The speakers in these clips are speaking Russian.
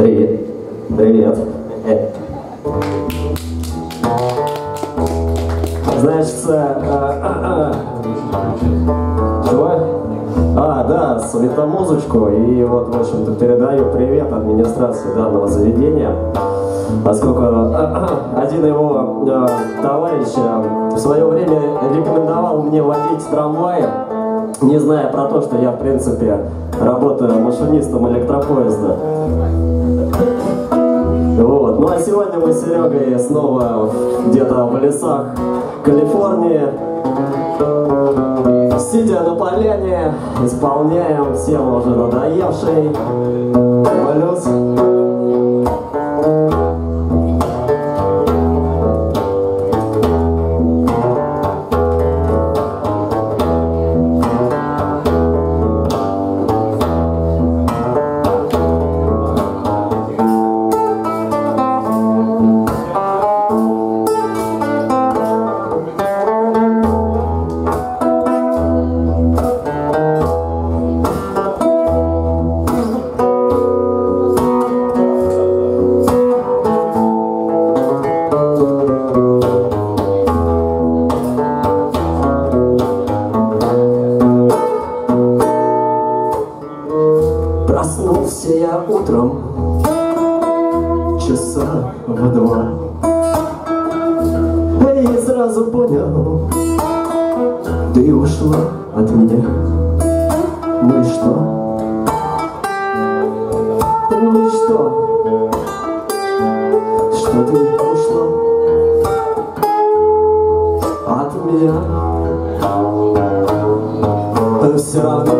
Привет. Привет. Значит, э, Чего? А, да, светомузычку. И вот, в общем-то, передаю привет администрации данного заведения. Поскольку один его э, товарищ э, в свое время рекомендовал мне водить трамваи, не зная про то, что я, в принципе, работаю машинистом электропоезда. Ну а сегодня мы с Серегой снова где-то в лесах Калифорнии. Сидя на поляне, исполняем всем уже надоевший блюз. Проснулся я утром Часа в два И сразу понял Ты ушла от меня Ну и что? Ну и что? Что ты ушла от меня? Все равно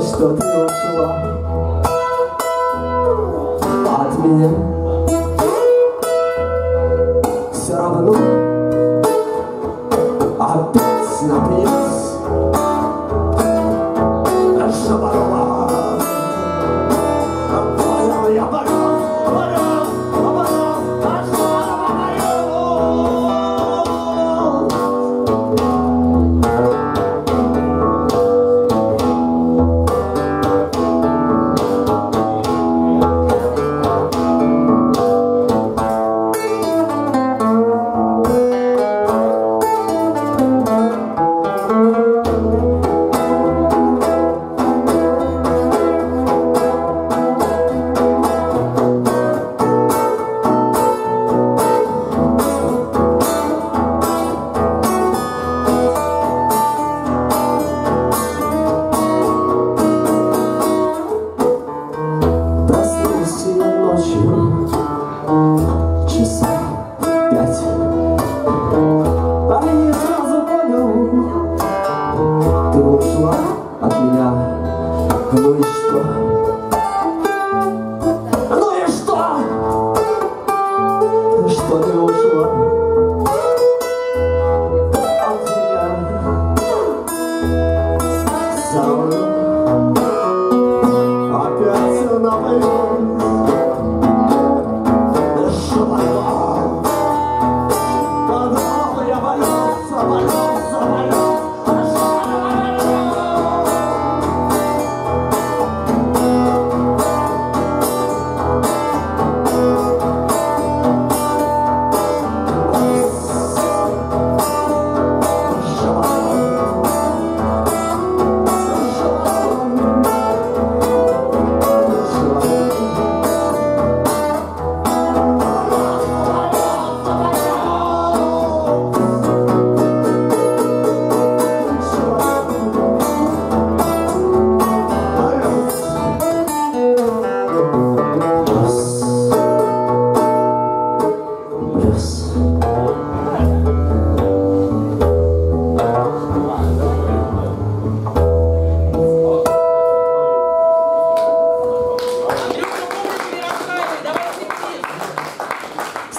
что ты ушла от меня. ушла от меня. Ну и что? Ну и что? Что ты ушла от меня? Сам опять напоем.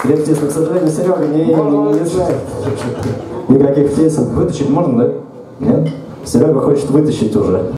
Лептис, но, к сожалению, Серега не, не, не знает никаких песен. Вытащить можно, да? Нет? Серега хочет вытащить уже.